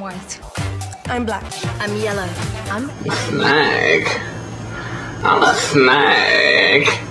I'm white. I'm black. I'm yellow. I'm a Snake. I'm a snake.